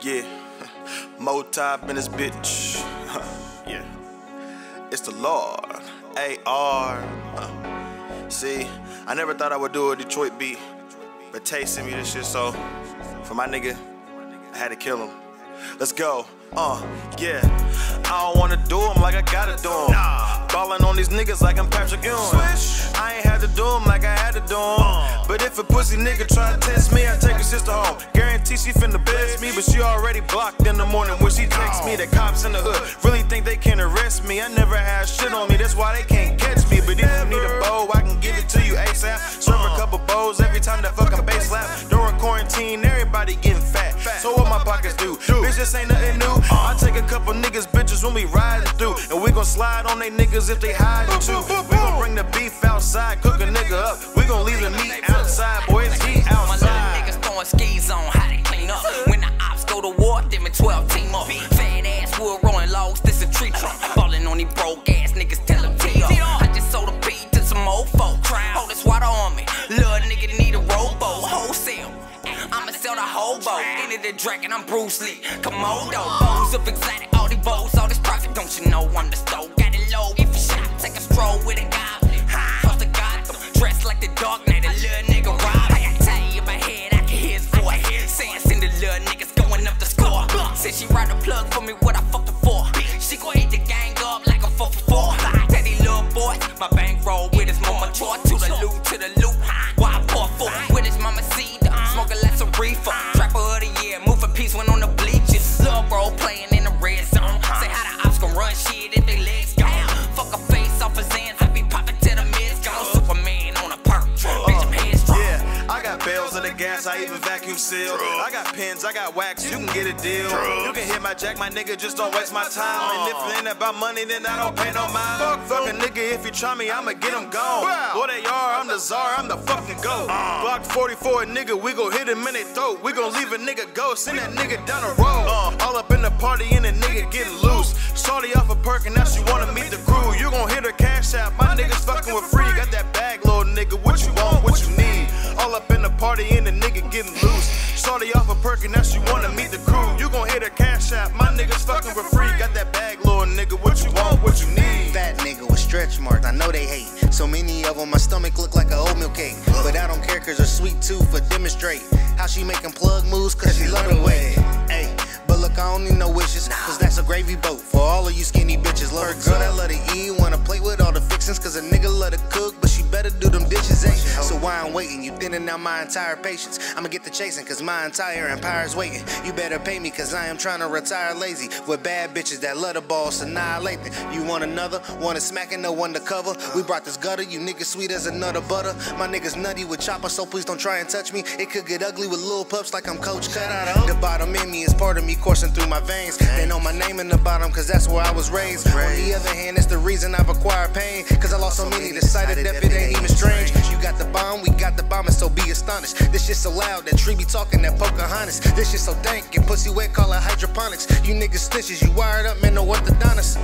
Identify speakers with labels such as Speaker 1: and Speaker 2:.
Speaker 1: Yeah, Mo Top in this bitch. yeah, it's the Lord. AyeR. Uh, see, I never thought I would do a Detroit beat, but Tay sent me this shit, so for my nigga, I had to kill him. Let's go. Uh, yeah. I don't wanna do them like I gotta do them. Nah. Ballin' on these niggas like I'm Patrick Ewing. Switch. I ain't had to do them like I had to do them. Uh. But if a pussy nigga try to test me, I take her sister home. Guarantee she finna best me, but she already blocked in the morning when she texts me. The cops in the hood really think they can arrest me. I never had shit on me, that's why they can't catch me. But if you need a bow, I can give it to you ASAP. Serve a couple bows every time that fucking bass slap. During quarantine, everybody getting pockets do? Bitch, this ain't nothing new. I take a couple niggas, bitches when we riding through. And we gon' slide on they niggas if they hiding too. We gon' bring the beef outside, cook a nigga up. We gon' leave the meat outside, boys, heat outside.
Speaker 2: My niggas throwing skis on, how they clean up. When the ops go to war, them and 12 team up. Fat ass wood rolling logs, this a tree trunk. Ballin' on these broke ass the dragon, I'm Bruce Lee. Komodo, bows of exotic, all these bows, all this profit. Don't you know I'm the stove? Got it low. If you shot, take a stroll with a goblin. Cross the Gotham, dressed like the Dark in the
Speaker 1: gas, I even vacuum seal. I got pins, I got wax, you can get a deal. You can hit my jack, my nigga, just don't waste my time. And if it ain't about money, then I don't pay no mind. Fuck, fuck a nigga, if you try me, I'ma get him gone. What they are, I'm the czar, I'm the fucking goat. Block 44, nigga, we gon' hit him in their throat. We gon' leave a nigga go, send that nigga down the road. All up in the party and the nigga getting loose. Shorty off a perk and now she wanna meet the crew. You gon' hit her cash out, my niggas fucking with free. Got that bag, little nigga, Shorty off a perk and now she wanna meet the crew. You gon' hit her cash app, my niggas fucking for free. Got that bag, little nigga, what you want, what you need.
Speaker 3: Fat nigga with stretch marks, I know they hate. So many of them, my stomach look like a oatmeal cake. But I don't care cause her sweet tooth for demonstrate how she making plug moves cause she love the way. Hey, but look, I need no wishes cause why I'm waiting? You thinning out my entire patience. I'ma get the chasing cause my entire empire's waiting. You better pay me cause I am trying to retire lazy with bad bitches that love the boss annihilating. You want another? Want it smacking, no undercover? We brought this gutter, you niggas sweet as another butter. My niggas nutty with chopper, so please don't try and touch me. It could get ugly with little pups like I'm Coach Cut out of. The bottom in me is part of me coursing through my veins. They know my name in the bottom cause that's where I was raised. On the other hand, it's the reason I've acquired pain. Cause I lost so many, of death, it ain't even strange. You got the bomb, we got the bombers, so be astonished. This shit so loud, that tree be talking that Pocahontas. This shit so dank, get pussy wet, call it hydroponics. You niggas stitches, you wired up, man, no orthodontist.